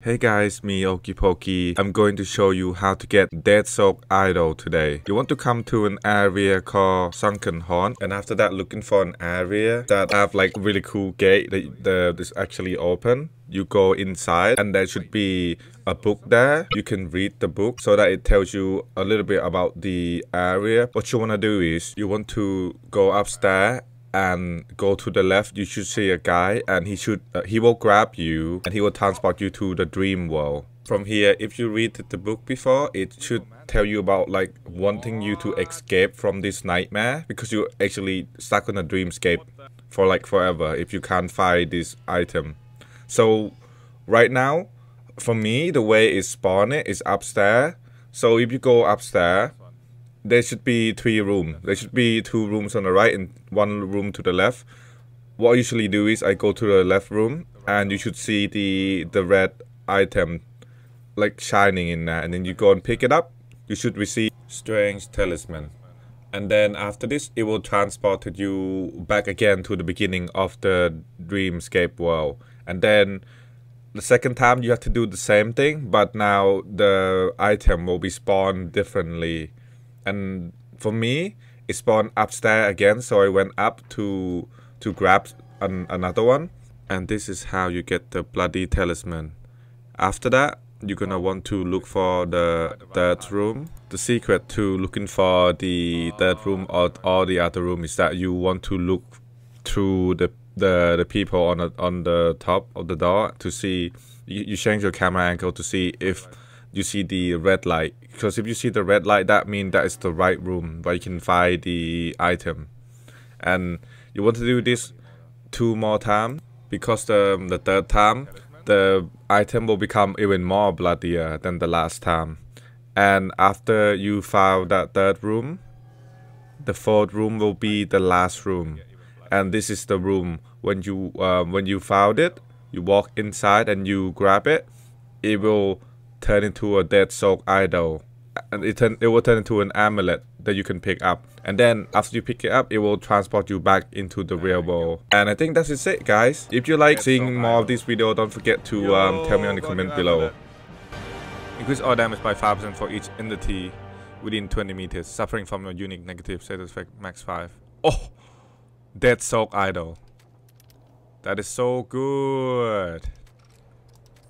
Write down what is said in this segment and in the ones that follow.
Hey guys, me Oakypokey. I'm going to show you how to get Dead Soak Idol today. You want to come to an area called Sunken Haunt and after that looking for an area that have like really cool gate that the, is actually open. You go inside and there should be a book there. You can read the book so that it tells you a little bit about the area. What you want to do is you want to go upstairs and go to the left you should see a guy and he should uh, he will grab you and he will transport you to the dream world. From here if you read the book before it should tell you about like wanting you to escape from this nightmare because you're actually stuck on a dreamscape for like forever if you can't find this item. So right now for me the way it's spawned is upstairs. So if you go upstairs there should be three rooms. There should be two rooms on the right and one room to the left. What I usually do is I go to the left room and you should see the the red item like shining in there and then you go and pick it up. You should receive strange talisman. And then after this it will transport you back again to the beginning of the dreamscape world. And then the second time you have to do the same thing but now the item will be spawned differently and for me it spawned upstairs again so I went up to to grab an, another one. And this is how you get the bloody talisman. After that you're gonna want to look for the third room. The secret to looking for the third room or all the other room is that you want to look through the the, the people on the, on the top of the door to see you, you change your camera angle to see if you see the red light. Because if you see the red light that means that is the right room where you can find the item. And you want to do this two more times because the, the third time the item will become even more bloodier than the last time. And after you found that third room the fourth room will be the last room. And this is the room. When you uh, when you found it you walk inside and you grab it it will turn into a dead soak idol. And it turn, it will turn into an amulet that you can pick up. And then after you pick it up it will transport you back into the real world. And i think that's it guys. If you like seeing more of this video don't forget to um, tell me on the comment below. increase all damage by 5% for each entity within 20 meters suffering from a unique negative status effect max 5 oh! Dead soak idol. That is so good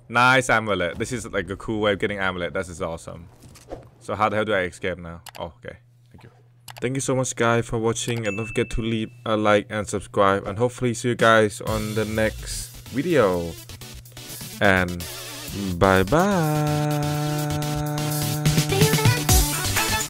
Nice amulet. This is like a cool way of getting amulet. This is awesome. So how the hell do I escape now? Oh, okay. Thank you. Thank you so much guys for watching and don't forget to leave a like and subscribe and hopefully see you guys on the next video. And bye bye.